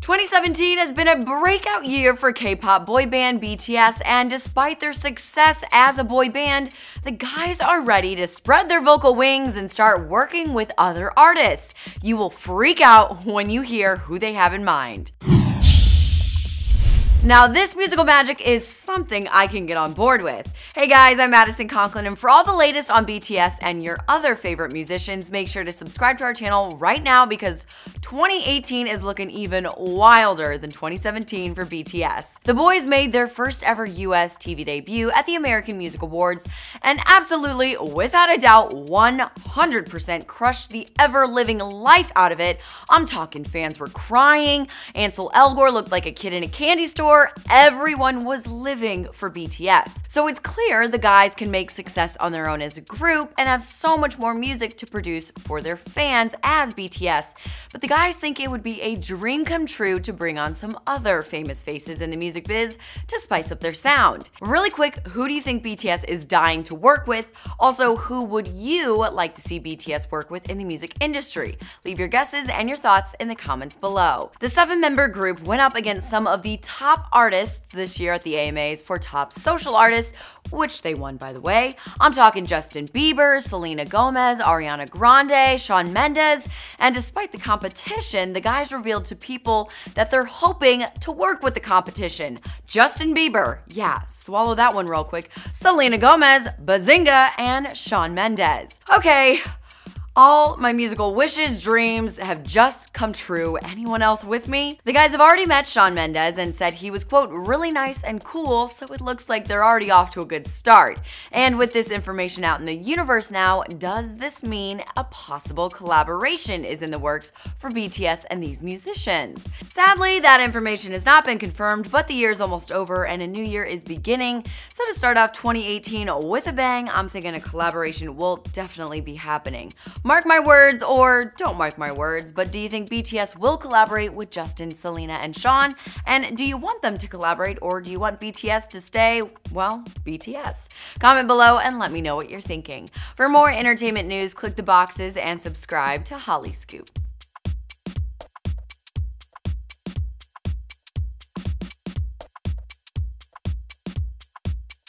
2017 has been a breakout year for K-pop boy band BTS, and despite their success as a boy band, the guys are ready to spread their vocal wings and start working with other artists. You will freak out when you hear who they have in mind. Now, this musical magic is something I can get on board with. Hey guys, I'm Madison Conklin, and for all the latest on BTS and your other favorite musicians, make sure to subscribe to our channel right now because 2018 is looking even wilder than 2017 for BTS. The boys made their first ever US TV debut at the American Music Awards and absolutely, without a doubt, 100% crushed the ever living life out of it. I'm talking fans were crying, Ansel Elgort looked like a kid in a candy store everyone was living for BTS. So it's clear the guys can make success on their own as a group and have so much more music to produce for their fans as BTS. But the guys think it would be a dream come true to bring on some other famous faces in the music biz to spice up their sound. Really quick, who do you think BTS is dying to work with? Also, who would you like to see BTS work with in the music industry? Leave your guesses and your thoughts in the comments below. The seven member group went up against some of the top artists this year at the AMAs for top social artists, which they won, by the way. I'm talking Justin Bieber, Selena Gomez, Ariana Grande, Shawn Mendes, and despite the competition, the guys revealed to people that they're hoping to work with the competition. Justin Bieber, yeah, swallow that one real quick. Selena Gomez, Bazinga, and Shawn Mendes. Okay, Bye all my musical wishes, dreams have just come true. Anyone else with me? The guys have already met Shawn Mendes and said he was, quote, really nice and cool, so it looks like they're already off to a good start. And with this information out in the universe now, does this mean a possible collaboration is in the works for BTS and these musicians? Sadly, that information has not been confirmed, but the year is almost over and a new year is beginning. So to start off 2018 with a bang, I'm thinking a collaboration will definitely be happening. Mark my words, or don't mark my words, but do you think BTS will collaborate with Justin, Selena, and Shawn? And do you want them to collaborate, or do you want BTS to stay, well, BTS? Comment below and let me know what you're thinking. For more entertainment news, click the boxes and subscribe to Hollyscoop.